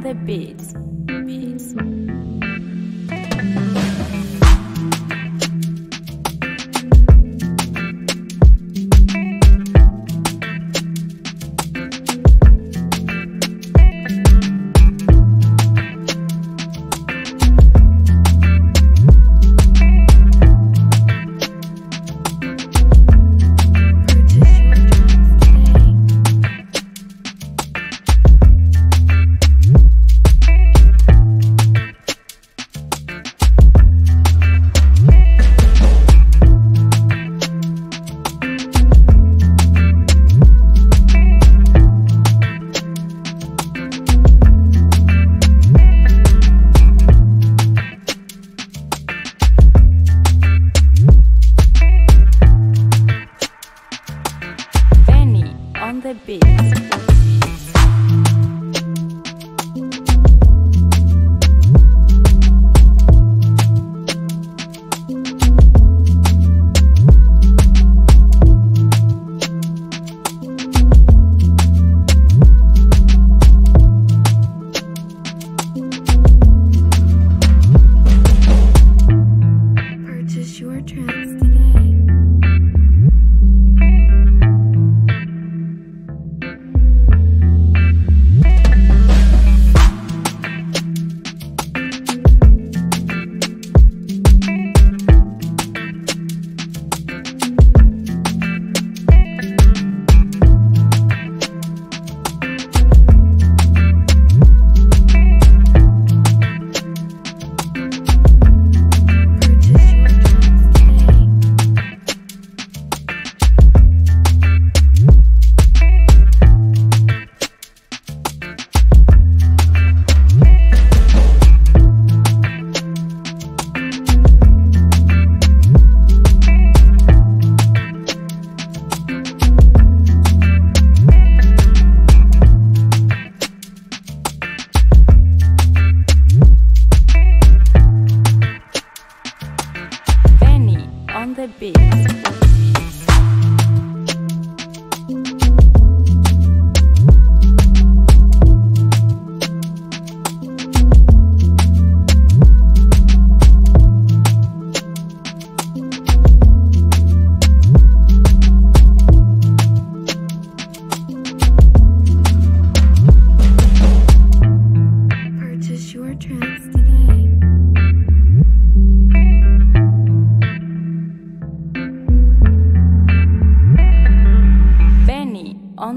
the beats. Beats. Purchase the beats.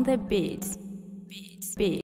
The beat. Beats. Beats.